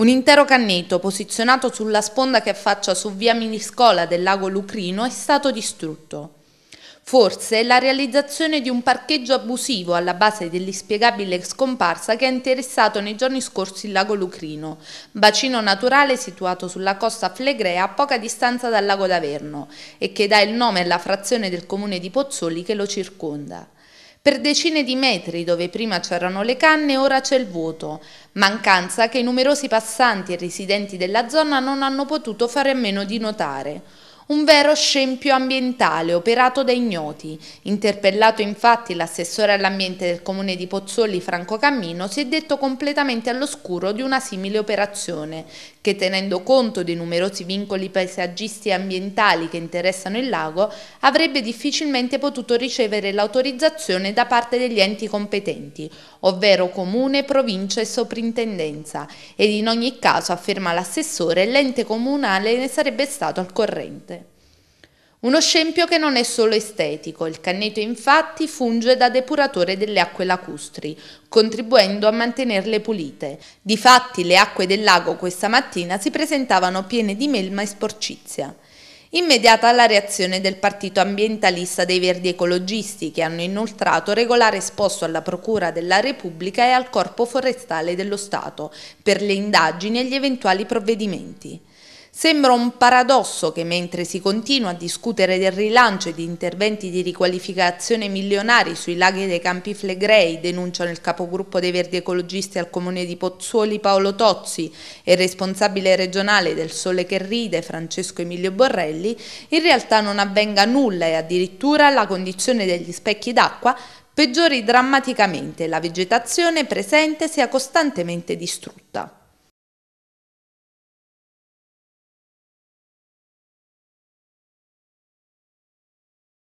Un intero canneto posizionato sulla sponda che affaccia su via Miniscola del lago Lucrino è stato distrutto. Forse la realizzazione di un parcheggio abusivo alla base dell'inspiegabile scomparsa che ha interessato nei giorni scorsi il lago Lucrino, bacino naturale situato sulla costa flegrea a poca distanza dal lago d'Averno e che dà il nome alla frazione del comune di Pozzoli che lo circonda. Per decine di metri dove prima c'erano le canne ora c'è il vuoto, mancanza che i numerosi passanti e residenti della zona non hanno potuto fare a meno di notare un vero scempio ambientale operato da ignoti. Interpellato infatti l'assessore all'ambiente del comune di Pozzoli Franco Cammino si è detto completamente all'oscuro di una simile operazione che tenendo conto dei numerosi vincoli paesaggisti e ambientali che interessano il lago avrebbe difficilmente potuto ricevere l'autorizzazione da parte degli enti competenti, ovvero comune, provincia e soprintendenza ed in ogni caso, afferma l'assessore, l'ente comunale ne sarebbe stato al corrente. Uno scempio che non è solo estetico, il canneto infatti funge da depuratore delle acque lacustri, contribuendo a mantenerle pulite. Difatti le acque del lago questa mattina si presentavano piene di melma e sporcizia. Immediata la reazione del partito ambientalista dei Verdi Ecologisti che hanno inoltrato regolare esposto alla Procura della Repubblica e al Corpo Forestale dello Stato per le indagini e gli eventuali provvedimenti. Sembra un paradosso che mentre si continua a discutere del rilancio e di interventi di riqualificazione milionari sui laghi dei Campi Flegrei, denunciano il capogruppo dei Verdi Ecologisti al comune di Pozzuoli Paolo Tozzi e il responsabile regionale del Sole che ride Francesco Emilio Borrelli, in realtà non avvenga nulla e addirittura la condizione degli specchi d'acqua peggiori drammaticamente, la vegetazione presente sia costantemente distrutta.